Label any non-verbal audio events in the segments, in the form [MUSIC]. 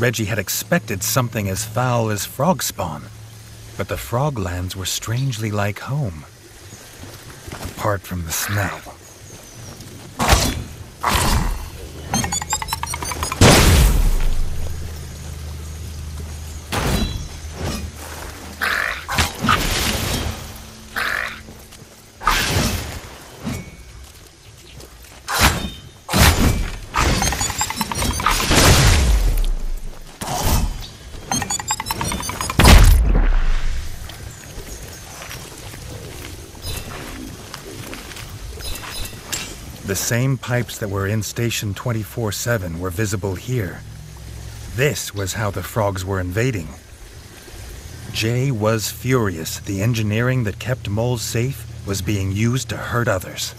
Redgi had expected something as foul as frog spawn, but the froglands were strangely like home. Apart from the smell. The same pipes that were in Station 24 7 were visible here. This was how the frogs were invading. Jay was furious the engineering that kept moles safe was being used to hurt others.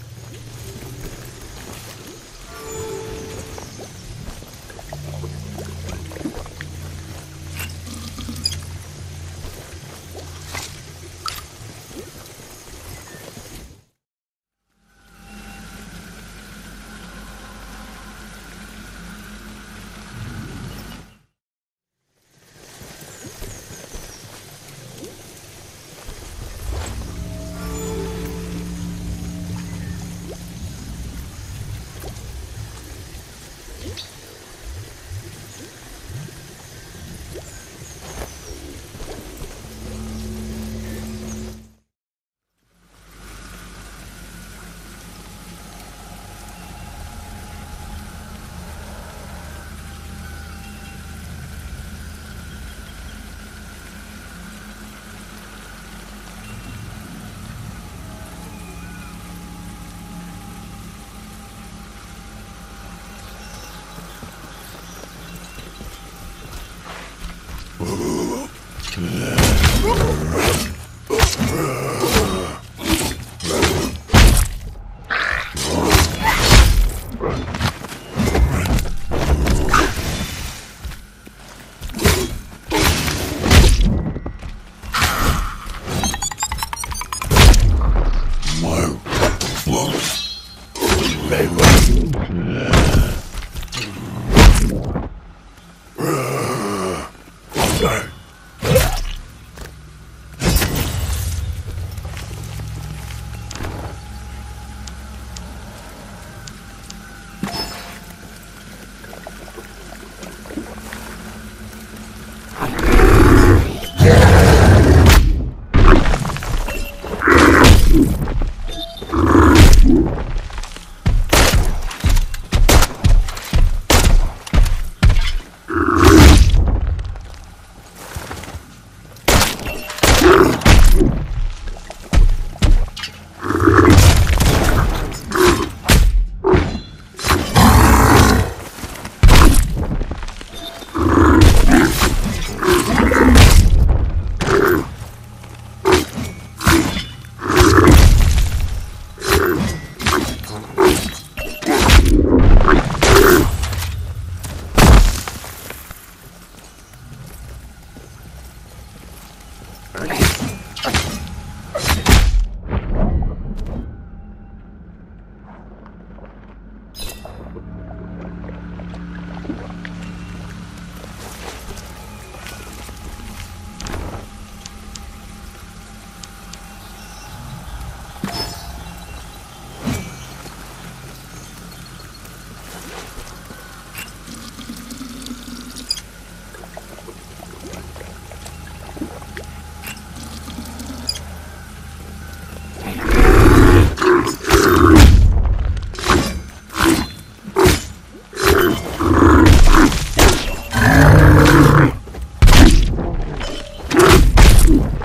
you.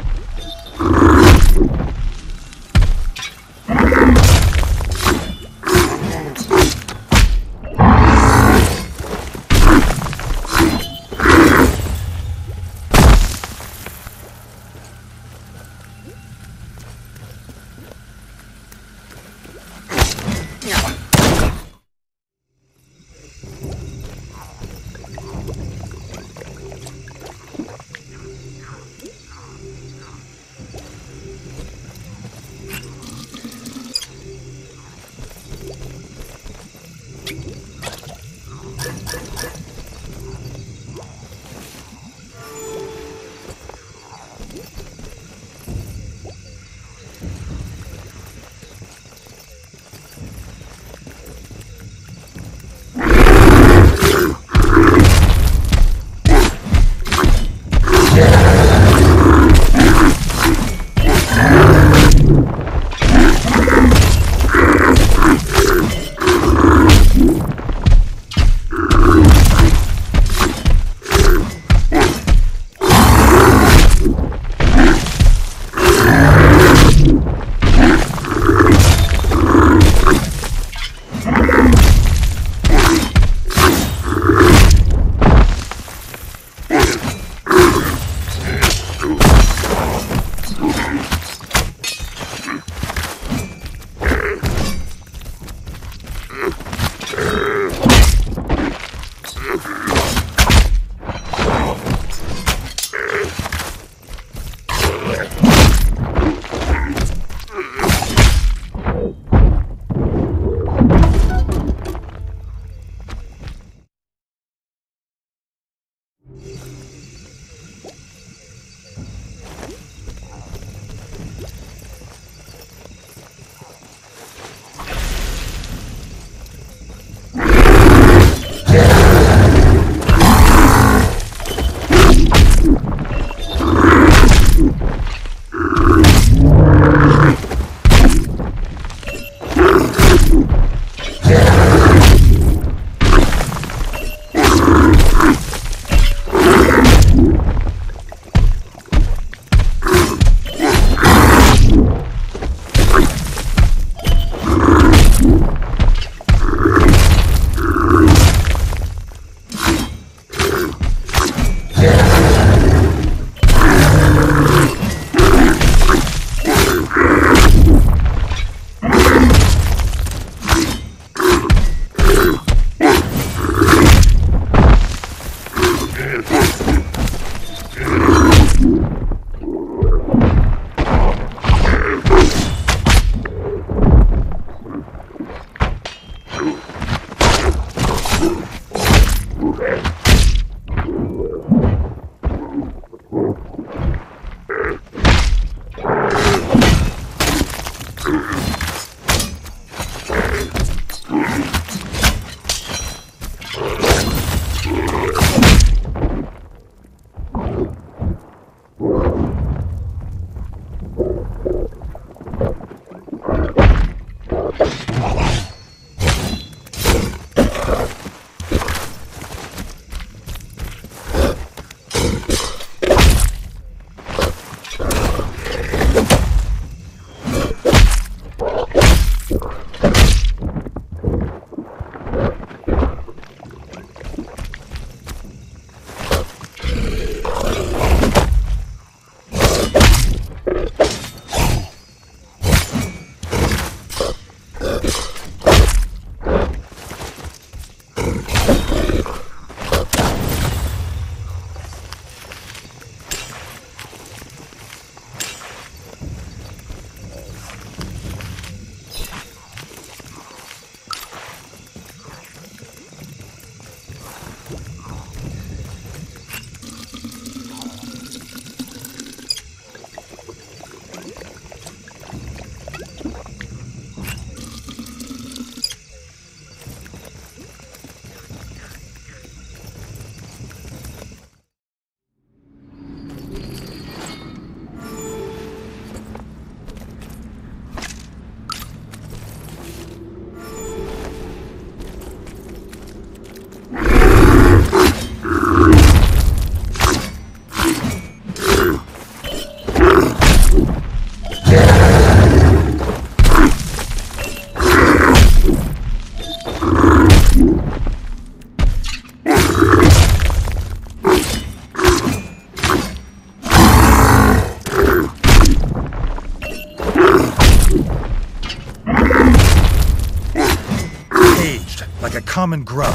Common grub.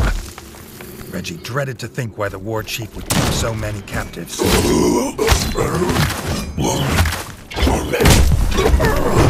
Redgi dreaded to think why the war chief would keep so many captives. [LAUGHS]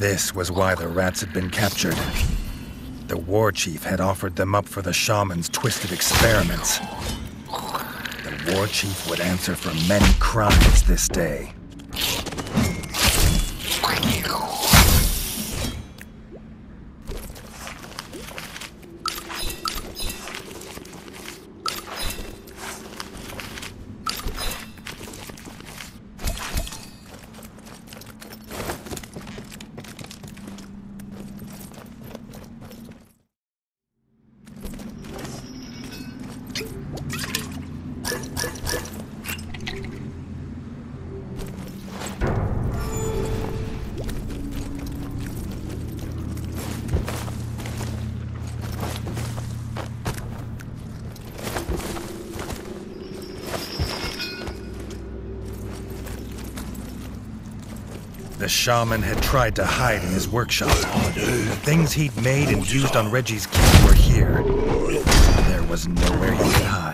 This was why the rats had been captured. The war chief had offered them up for the shaman's twisted experiments. The war chief would answer for many crimes this day. Shaman had tried to hide in his workshop. The things he'd made and used on Redgi's kid were here. There was nowhere he could hide.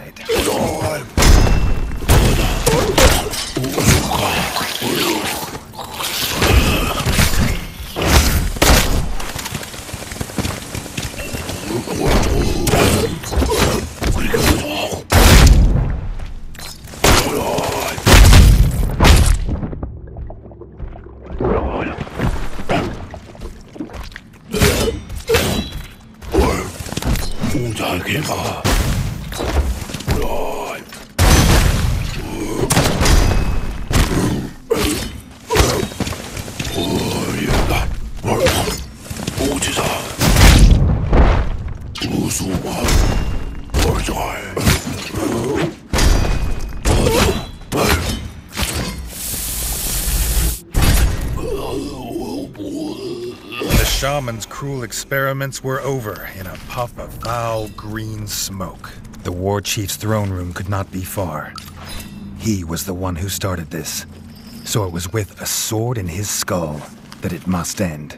Shaman's cruel experiments were over in a puff of foul green smoke. The war chief's throne room could not be far. He was the one who started this, so it was with a sword in his skull that it must end.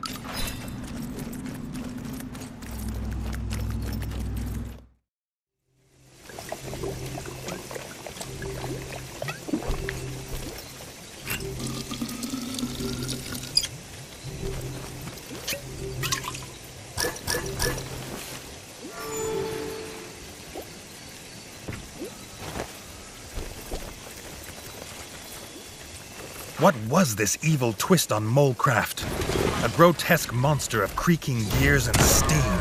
Was this evil twist on Molecraft? A grotesque monster of creaking gears and steam.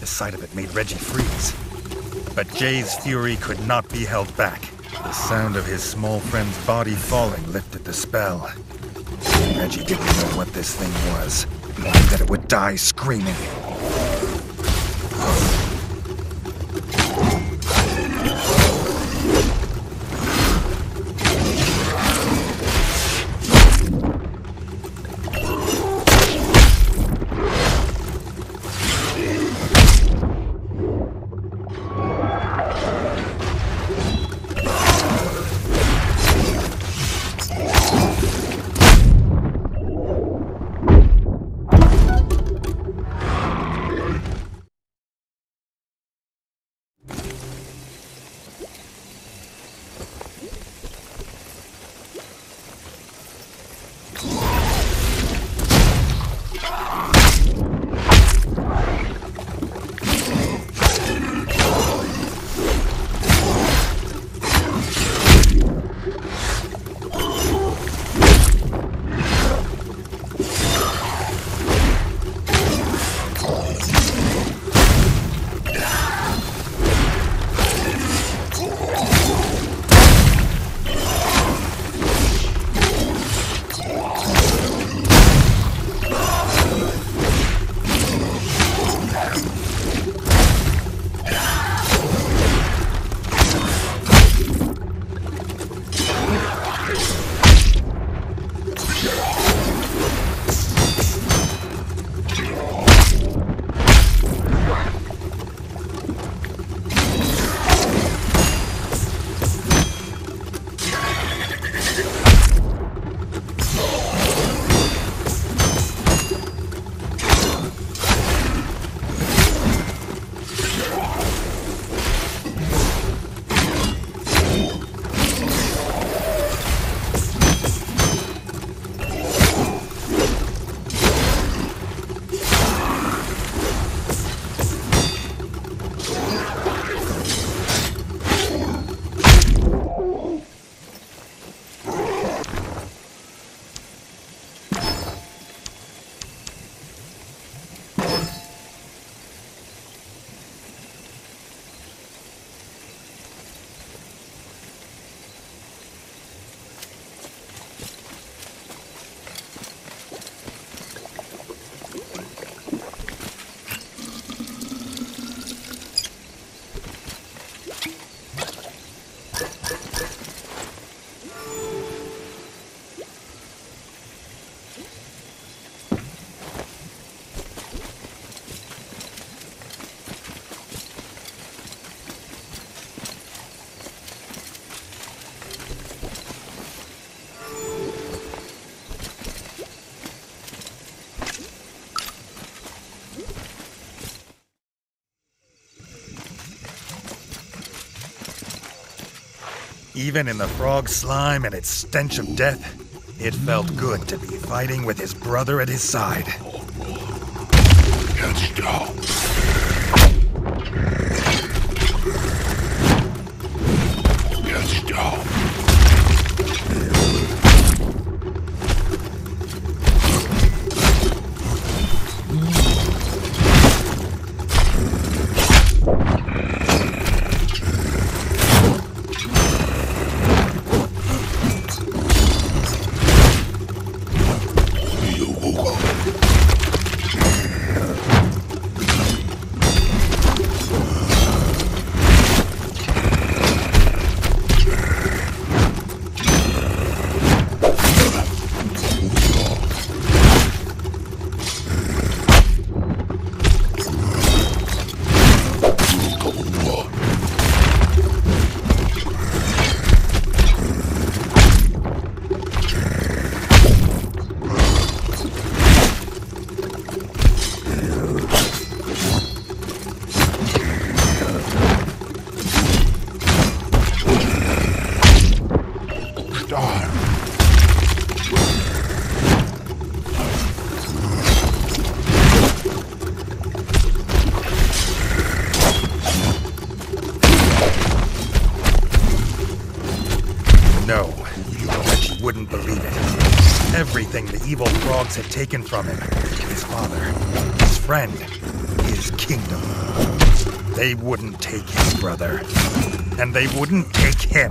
The sight of it made Redgi freeze. But Jay's fury could not be held back. The sound of his small friend's body falling lifted the spell. Redgi didn't know what this thing was, only that it would die screaming. Even in the frog slime and its stench of death, it felt good to be fighting with his brother at his side. Can't stop. From him his father, his friend, his kingdom. They wouldn't take his brother, and they wouldn't take him.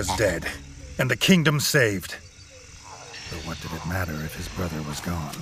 Was dead, and the kingdom saved. But what did it matter if his brother was gone?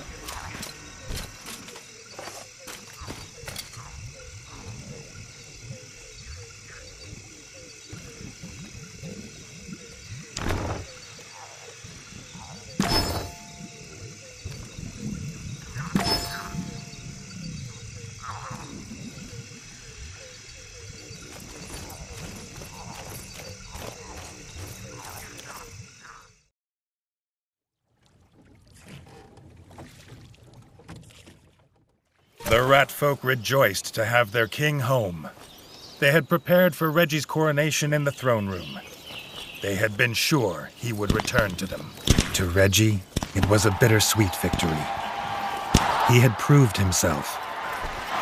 The rat folk rejoiced to have their king home. They had prepared for Redgi's coronation in the throne room. They had been sure he would return to them. To Redgi, it was a bittersweet victory. He had proved himself,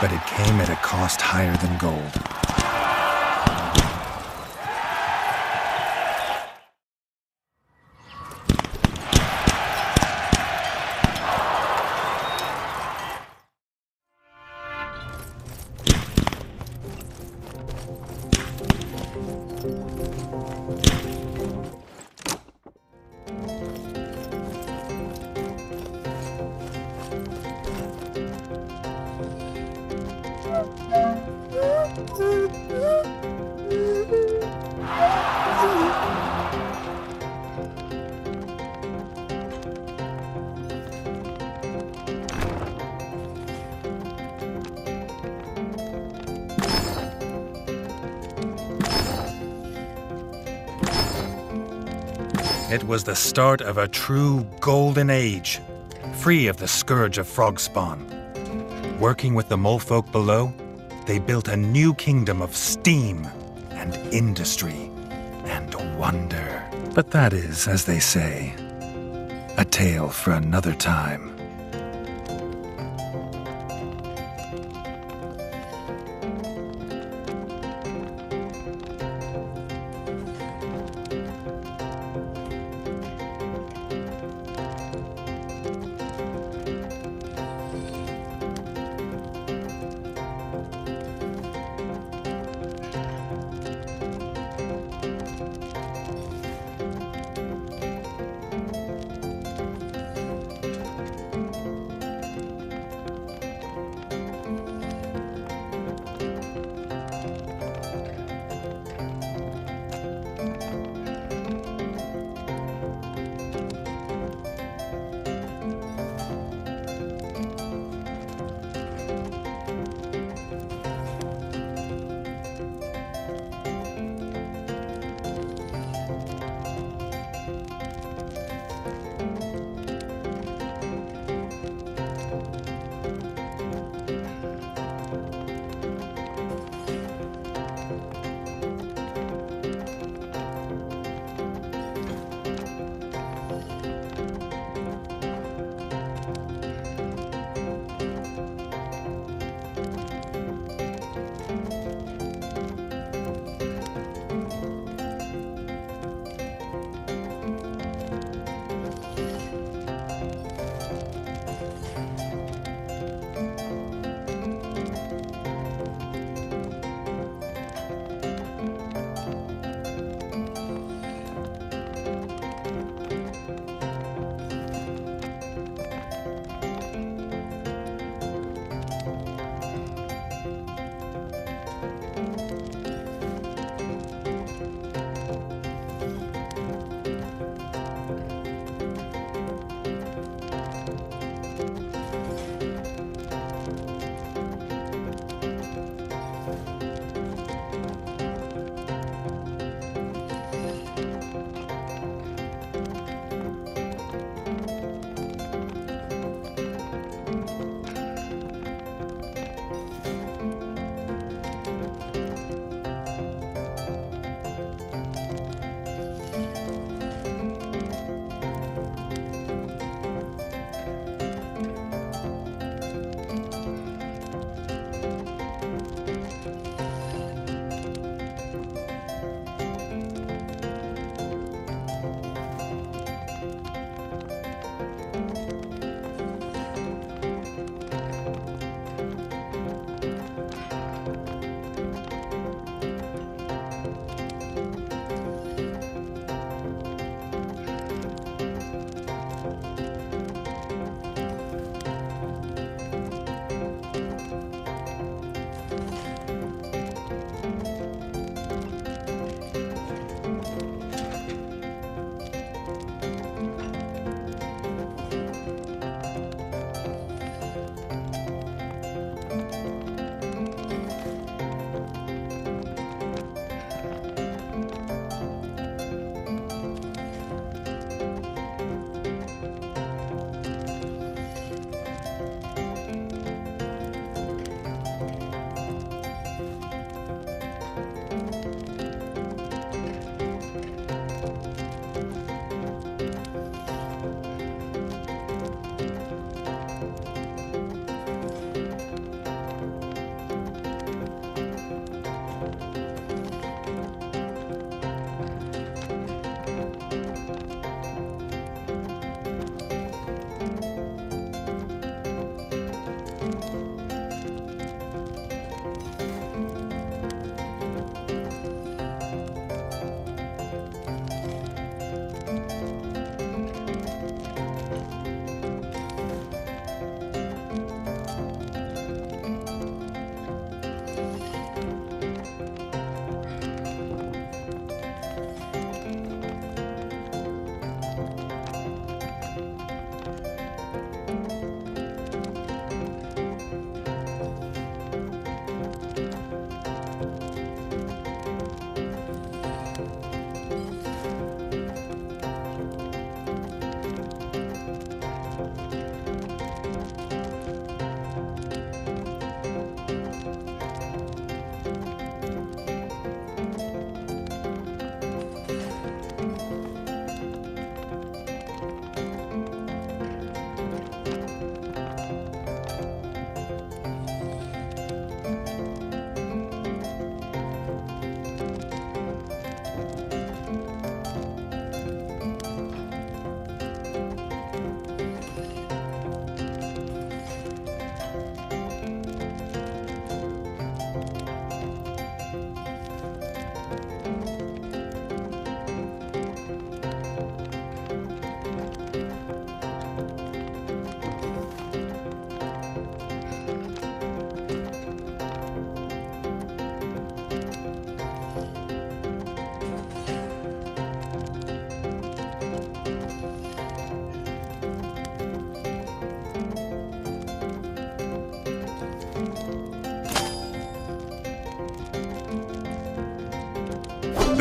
but it came at a cost higher than gold. It was the start of a true golden age, free of the scourge of frog spawn. Working with the molefolk below, they built a new kingdom of steam and industry and wonder. But that is, as they say, a tale for another time.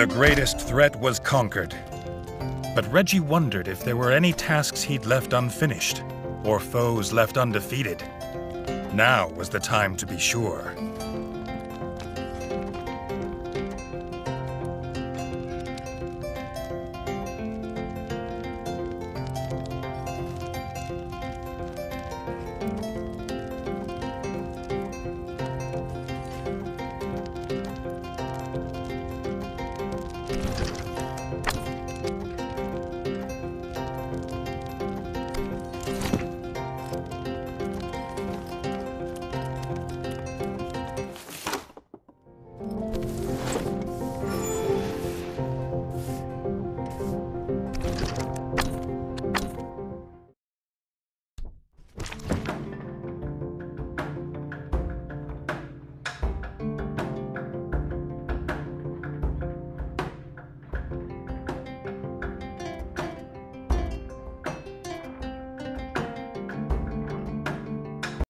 The greatest threat was conquered. But Redgi wondered if there were any tasks he'd left unfinished, or foes left undefeated. Now was the time to be sure.